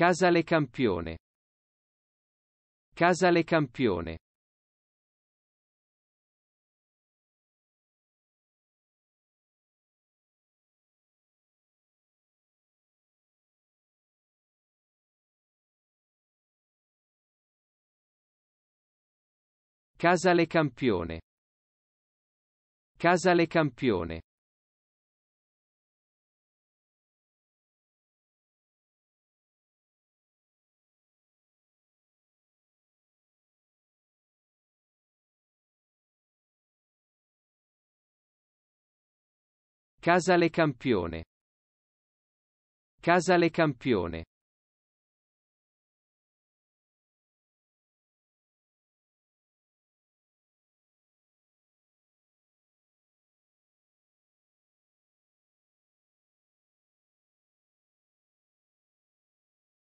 Casale campione. Casale campione. Casale campione. Casale campione. Casale campione. Casale campione.